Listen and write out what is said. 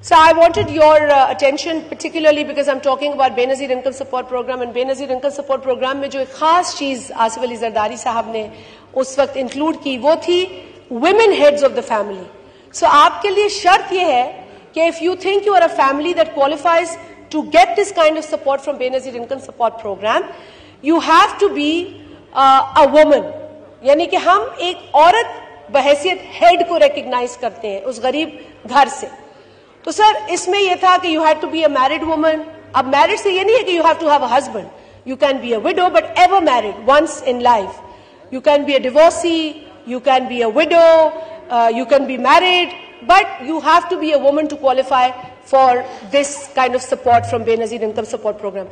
So I wanted your uh, attention particularly because I'm talking about Benazir Income Support Program and Benazir Income Support Program में जो एक खास चीज़ आसिफ अली जरदारी साहब ने उस वक्त इंक्लूड की वो थी women heads of the family. So आपके लिए शर्त ये है कि you think you are a family that qualifies to get this kind of support from Benazir Income Support Program, you have to be uh, a woman. यानी कि हम एक औरत बहसियत हेड को रिकग्नाइज करते हैं उस गरीब घर से तो सर, इसमें यह था कि you have to be a married woman अब मैरिड से ये नहीं है कि you have to have a husband you can be a widow but ever married once in life you can be a divorcee you can be a widow you can be married but you have to be a woman to qualify for this kind of support from Benazir Income Support Program.